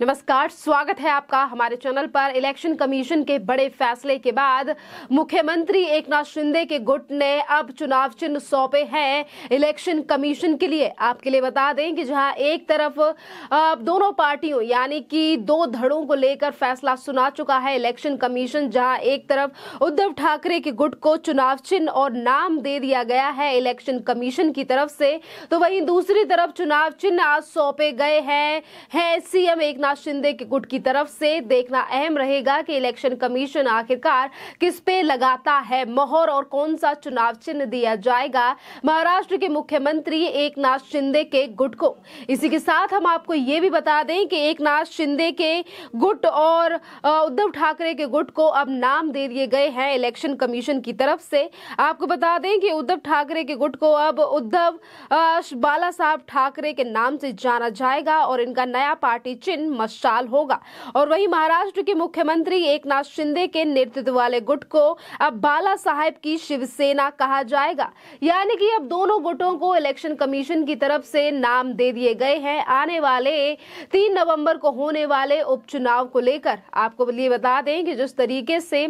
नमस्कार, स्वागत है आपका हमारे चैनल पर। इलेक्शन कमीशन के बड़े फैसले के बाद मुख्यमंत्री एकनाथ शिंदे के गुट ने अब चुनाव चिन्ह सौंपे हैं इलेक्शन कमीशन के लिए। आपके लिए बता दें कि जहाँ एक तरफ़ दोनों पार्टियों, यानी कि दो धड़ों को लेकर फैसला सुना चुका है इलेक्शन कमीशन, जहाँ एक तरफ़ उद्धव ठाकरे के गुट को चुनाव चिन्ह और नाम दे दिया गया है इलेक्शन कमीशन की तरफ़ से तो वहीं दूसरी तरफ़ चुनाव चिन्ह आज सौंपे गए हैं। है सीएम एकनाथ शिंदे के गुट की तरफ़ से देखना अहम रहेगा कि इलेक्शन कमीशन आखिरकार किस पे लगाता है मोहर और कौन सा चुनाव चिन्ह दिया जाएगा। महाराष्ट्र के मुख्यमंत्री एकनाथ शिंदे के गुट को। इसी के साथ हम आपको ये भी बता दें कि एकनाथ शिंदे के गुट और उद्धव ठाकरे के गुट को अब नाम दे दिए गए हैं इलेक्शन कमीशन की तरफ़ से। आपको बता दें कि उद्धव ठाकरे के गुट को अब उद्धव बाला साहब ठाकरे के नाम से जाना जाएगा और इनका नया पार्टी चिन्ह मशाल होगा। और वहीं महाराष्ट्र के मुख्यमंत्री एकनाथ शिंदे के नेतृत्व वाले गुट को अब बाला साहेब की शिवसेना कहा जाएगा। यानी कि अब दोनों गुटों को इलेक्शन कमीशन की तरफ़ से नाम दे दिए गए हैं। आने वाले तीन नवंबर को होने वाले उपचुनाव को लेकर आपको ये बता दें कि जिस तरीके से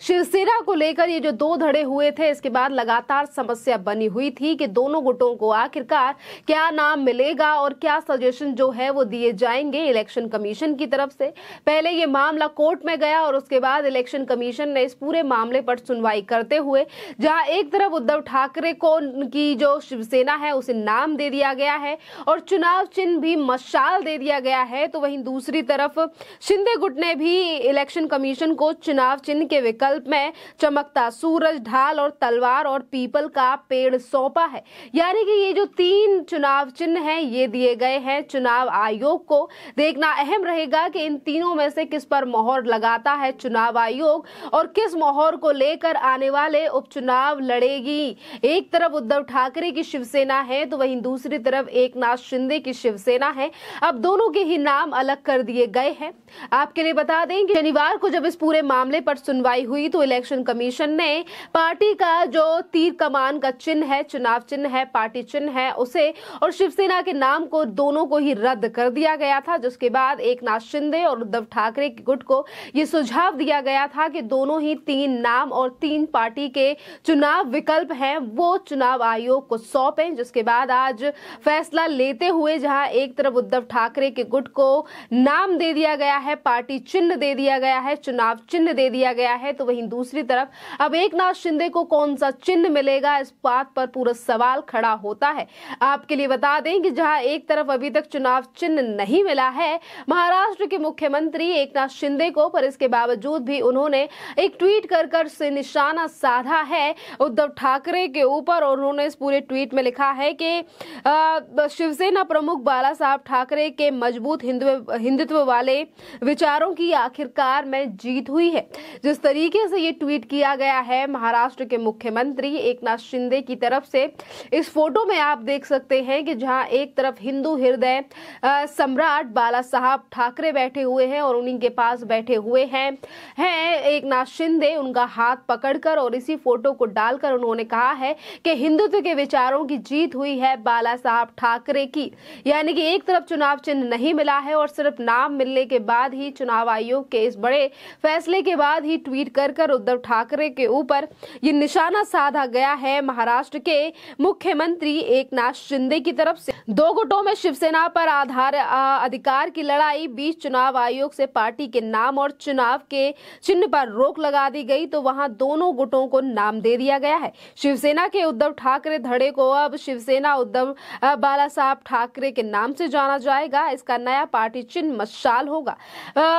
शिवसेना को लेकर ये जो दो धड़े हुए थे, इसके बाद लगातार समस्या बनी हुई थी कि दोनों गुटों को आखिरकार क्या नाम मिलेगा और क्या सजेशन जो है वो दिए जाएँगे इलेक्शन कमीशन की तरफ़ से। पहले ये मामला कोर्ट में गया और उसके बाद इलेक्शन कमीशन ने इस पूरे मामले पर सुनवाई करते हुए, जहाँ एक तरफ़ उद्धव ठाकरे को की जो शिवसेना है, उसे नाम दे दिया गया है और चुनाव चिन्ह भी मशाल दे दिया गया है। तो वहीं दूसरी तरफ़ शिंदे गुट ने भी इलेक्शन कमीशन को चुनाव चिन्ह के विकल्प में चमकता सूरज ढाल और तलवार और पीपल का पेड़ सौंपा है। यानी कि ये जो तीन चुनाव चिन्ह हैं, ये दिए गए हैं। चुनाव आयोग को देखना अहम रहेगा कि इन तीनों में से किस पर मोहर लगाता है चुनाव आयोग और किस मोहर को लेकर आने वाले उपचुनाव लड़ेगी। एक तरफ़ उद्धव ठाकरे की शिवसेना है तो वहीं दूसरी तरफ़ एकनाथ शिंदे की शिवसेना है। अब दोनों के ही नाम अलग कर दिए गए हैं। आपके लिए बता दें कि शनिवार को जब इस पूरे मामले पर सुनवाई हुई तो इलेक्शन कमीशन ने पार्टी का जो तीर कमान का चिन्ह है, चुनाव चिन्ह है, पार्टी चिन्ह है, उसे और शिवसेना के नाम को दोनों को ही रद्द कर दिया गया था, जिसके बाद एकनाथ शिंदे और उद्धव ठाकरे के गुट को ये सुझाव दिया गया था कि दोनों ही तीन नाम और तीन पार्टी के चुनाव विकल्प हैं। वो चुनाव आयोग को सौंपें, जिसके बाद आज फैसला लेते हुए जहाँ एक तरफ़ उद्धव ठाकरे के गुट को नाम दे दिया गया है, पार्टी चिन्ह दे दिया गया है, चुनाव चिन्ह दे दिया गया है तो वहीं दूसरी तरफ़ अब एकनाथ शिंदे को कौन सा चिन्ह मिलेगा? इस बात पर पूरा सवाल खड़ा होता है। आपके लिए बता दें कि जहाँ एक तरफ़ अभी तक चुनाव चिन्ह नहीं मिला है महाराष्ट्र के मुख्यमंत्री एकनाथ शिंदे को, पर इसके बावजूद भी उन्होंने एक ट्वीट कर कर से निशाना साधा है उद्धव ठाकरे के ऊपर, और उन्होंने इस पूरे ट्वीट में लिखा है कि शिवसेना प्रमुख बाला साहब ठाकरे के मज़बूत हिंदुत्व वाले विचारों की आखिरकार में जीत हुई है। जिस तरीके से ये ट्वीट किया गया है, महाराष्ट्र के मुख्यमंत्री एकनाथ शिंदे की तरफ़ से, इस फ़ोटो में आप देख सकते हैं कि जहाँ एक तरफ़ हिंदू हृदय सम्राट बाला साहब ठाकरे बैठे हुए हैं और उन्हीं के पास बैठे हुए हैं। हैं एकनाथ शिंदे, उनका हाथ पकड़कर और इसी फ़ोटो को डालकर उन्होंने कहा है कि हिंदुत्व के विचारों की जीत हुई है बाला साहब ठाकरे की। यानी कि एक तरफ़ चुनाव चिन्ह नहीं मिला है और सिर्फ़ नाम मिलने के बाद ही चुनाव आयोग के इस बड़े फैसले के बाद ही ट्वीट कर कर उद्धव ठाकरे के ऊपर ये निशाना साधा गया है महाराष्ट्र के मुख्यमंत्री एकनाथ शिंदे की तरफ़ से। दो गुटों में शिवसेना पर आधार अधिकार की लड़ाई बीच चुनाव आयोग से पार्टी के नाम और चुनाव के चिन्ह पर रोक लगा दी गई तो वहाँ दोनों गुटों को नाम दे दिया गया है। शिवसेना के उद्धव ठाकरे धड़े को अब शिवसेना उद्धव बाला साहब ठाकरे के नाम से जाना जाएगा। इसका नया पार्टी चिन्ह मशाल होगा।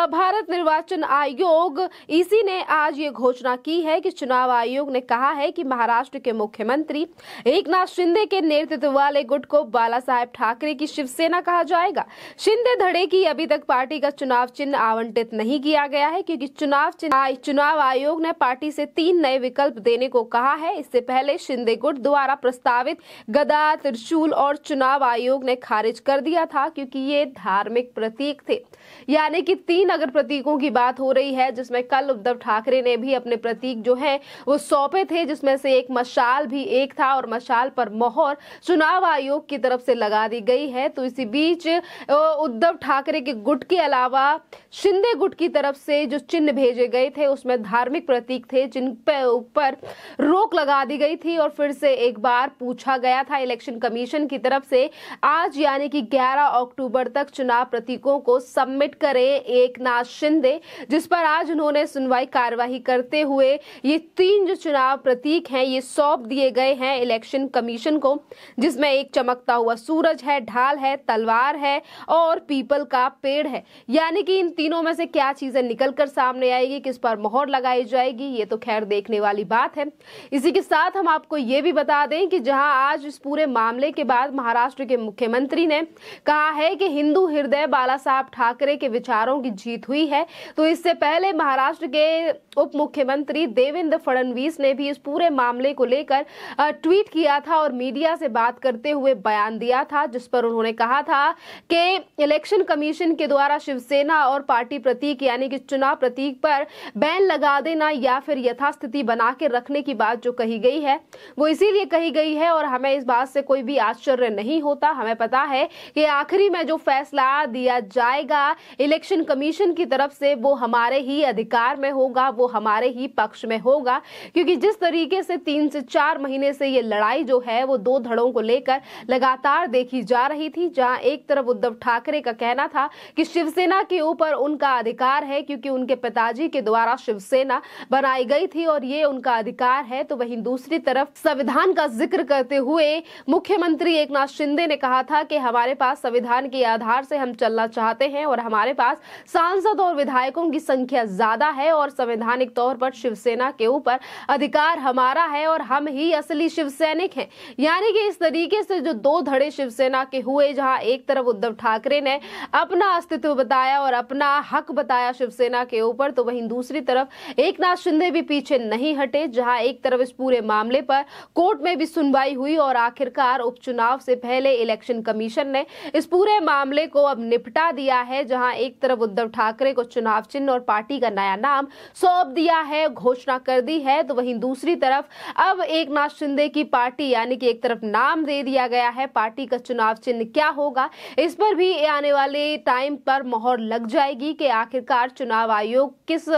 भारत निर्वाचन आयोग, इसी ने आज ये घोषणा की है कि चुनाव आयोग ने कहा है कि महाराष्ट्र के मुख्यमंत्री एकनाथ शिंदे के नेतृत्व वाले गुट को बाला साहेब ठाकरे की शिवसेना कहा जाएगा। शिंदे धड़े की अभी तक पार्टी का चुनाव चिन्ह आवंटित नहीं किया गया है, क्योंकि चुनाव चिन्ह चुनाव आयोग ने पार्टी से तीन नए विकल्प देने को कहा है। इससे पहले शिंदे गुट द्वारा प्रस्तावित गदा, त्रिशूल और चुनाव आयोग ने खारिज कर दिया था, क्योंकि ये धार्मिक प्रतीक थे। यानी कि तीन अगर प्रतीकों की बात हो रही है, जिसमें कल उद्धव ठाकरे ने भी अपने प्रतीक जो है, वो सौंपे थे, जिसमें से एक मशाल भी एक था, और मशाल पर मोहर चुनाव आयोग की तरफ़ से लगा दी गई है। तो इसी बीच उद्धव ठाकरे ठाकरे के गुट के अलावा शिंदे गुट की तरफ़ से जो चिन्ह भेजे गए थे, उसमें धार्मिक प्रतीक थे, जिन पे ऊपर रोक लगा दी गई थी और फिर से एक बार पूछा गया था इलेक्शन कमीशन की तरफ़ से, आज यानी कि 11 अक्टूबर तक चुनाव प्रतीकों को सबमिट करें एक नाथ शिंदे, जिस पर आज उन्होंने सुनवाई कार्यवाही करते हुए ये तीन जो चुनाव प्रतीक हैं, ये सौंप दिए गए हैं इलेक्शन कमीशन को, जिसमें एक चमकता हुआ सूरज है, ढाल है, तलवार है और पीपल का पेड़ है। यानी कि इन तीनों में से क्या चीज़ें निकल कर सामने आएगी, किस पर मोहर लगाई जाएगी, ये तो खैर देखने वाली बात है। इसी के साथ हम आपको ये भी बता दें कि जहाँ आज इस पूरे मामले के बाद महाराष्ट्र के मुख्यमंत्री ने कहा है कि हिंदू हृदय बाला साहब ठाकरे के विचारों की जीत हुई है। तो इससे पहले महाराष्ट्र के उप मुख्यमंत्री देवेंद्र फडणवीस ने भी इस पूरे मामले को लेकर ट्वीट किया था और मीडिया से बात करते हुए बयान दिया था, जिस पर उन्होंने कहा था कि इलेक्शन कमीशन के द्वारा शिवसेना और पार्टी प्रतीक, यानी कि चुनाव प्रतीक पर बैन लगा देना या फिर यथास्थिति बना के रखने की बात जो कही गई है, वो इसीलिए कही गई है और हमें इस बात से कोई भी आश्चर्य नहीं होता। हमें पता है कि आखिरी में जो फैसला दिया जाएगा इलेक्शन कमीशन की तरफ़ से, वो हमारे ही अधिकार में होगा, वो हमारे ही पक्ष में होगा, क्योंकि जिस तरीके से तीन से चार महीने से ये लड़ाई जो है, वो दो धड़ों को लेकर लगातार देखी जा रही थी, जहाँ एक तरफ़ उद्धव ठाकरे का कहना था कि शिवसेना के ऊपर उनका अधिकार है, क्योंकि उनके पिताजी के द्वारा शिवसेना बनाई गई थी और ये उनका अधिकार है। तो वहीं दूसरी तरफ़ संविधान का ज़िक्र करते हुए मुख्यमंत्री एक शिंदे ने कहा था कि हमारे पास संविधान के आधार से हम चलना चाहते हैं और हमारे पास सांसद और विधायकों की संख्या ज़्यादा है और संवैधानिक तौर पर शिवसेना के ऊपर अधिकार हमारा है और हम ही असली शिव सैनिक हैं। यानी कि इस तरीके से जो दो धड़े शिवसेना के हुए, जहाँ एक तरफ़ उद्धव ठाकरे ने अपना अस्तित्व बताया और अपना हक बताया शिवसेना के ऊपर तो वहीं दूसरी तरफ़ एक नाथ शिंदे भी पीछे नहीं हटे, जहाँ एक तरफ़ इस पूरे मामले पर कोर्ट में भी सुनवाई हुई और आखिरकार उपचुनाव से पहले इलेक्शन कमीशन ने इस पूरे मामले को अब निपटा दिया है, जहाँ एक तरफ़ उद्धव ठाकरे को चुनाव चिन्ह और पार्टी का नया नाम सौंप दिया है, घोषणा कर दी है तो वहीं दूसरी तरफ़ अब एक नाथ शिंदे की पार्टी यानी कि एक तरफ़ नाम दे दिया गया है, पार्टी का चुनाव चिन्ह क्या होगा, इस पर भी आने वाले टाइम पर मोहर लग जाएगी कि आखिरकार चुनाव आयोग किस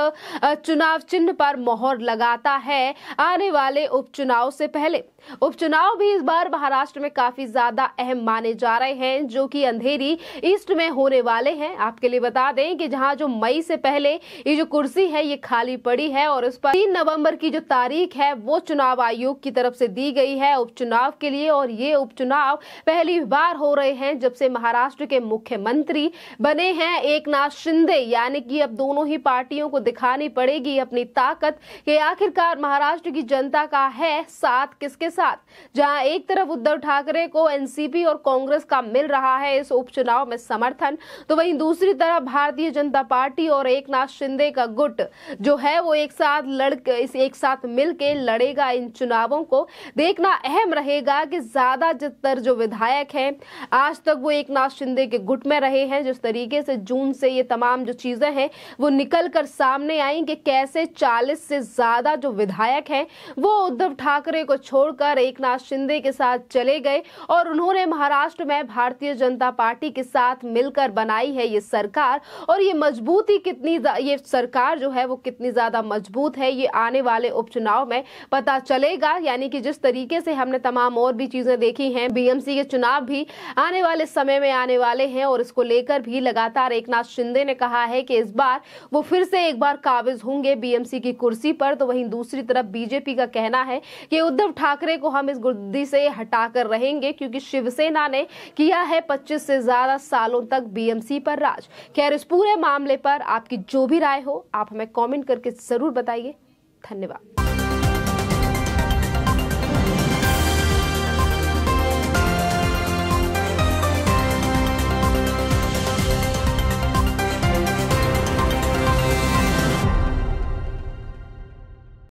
चुनाव चिन्ह पर मोहर लगाता है आने वाले उपचुनाव से पहले। उपचुनाव भी इस बार महाराष्ट्र में काफ़ी ज़्यादा अहम माने जा रहे हैं, जो कि अंधेरी ईस्ट में होने वाले हैं। आपके लिए बता दें कि जहाँ जो मई से पहले ये जो कुर्सी है, ये खाली पड़ी है और उस पर तीन नवंबर की जो तारीख है, वो चुनाव आयोग की तरफ़ से दी गई है उपचुनाव के लिए। और ये उपचुनाव पहली बार हो रहे हैं, जब से महाराष्ट्र के मुख्यमंत्री बने हैं। एक नाथ शिंदे, यानी कि अब दोनों ही पार्टियों को दिखानी पड़ेगी अपनी ताकत कि आखिरकार महाराष्ट्र की जनता का है साथ किसके साथ? जहाँ एक तरफ़ उद्धव ठाकरे को एनसीपी और कांग्रेस का मिल रहा है इस उपचुनाव में समर्थन तो वहीं दूसरी तरफ़ भारतीय जनता पार्टी और एक नाथ शिंदे का गुट जो है वो एक साथ लड़ एक साथ मिलके लड़ेगा इन चुनावों को। देखना अहम रहेगा कि ज़्यादातर जो विधायक हैं, आज तक वो एक नाथ शिंदे के गुट में रहे हैं। जिस तरीके से जून से ये तमाम जो चीज़ें हैं, वो निकल कर सामने आई कि कैसे 40 से ज़्यादा जो विधायक हैं, वो उद्धव ठाकरे को छोड़कर एक शिंदे के साथ चले गए और उन्होंने महाराष्ट्र में भारतीय जनता पार्टी के साथ मिलकर बनाई है ये सरकार। और ये मजबूती कितनी ये सरकार जो है वो कितनी ज़्यादा मज़बूत है, ये आने वाले उपचुनाव में पता चलेगा। यानी कि जिस तरीके से हमने तमाम और भी चीज़ें देखी हैं, बीएमसी के चुनाव भी आने वाले समय में आने वाले हैं और इसको लेकर भी लगातार एकनाथ शिंदे ने कहा है कि इस बार वो फिर से एक बार काबिज होंगे बीएमसी की कुर्सी पर। तो वहीं दूसरी तरफ़ बीजेपी का कहना है कि उद्धव ठाकरे को हम इस गुद्दी से हटाकर रहेंगे, क्योंकि शिवसेना ने किया है 25 से ज़्यादा सालों तक बीएमसी पर राज। खैर, इस पूरे मामले पर आपकी जो भी राय हो, आप हमें कमेंट करके ज़रूर बताइए। धन्यवाद।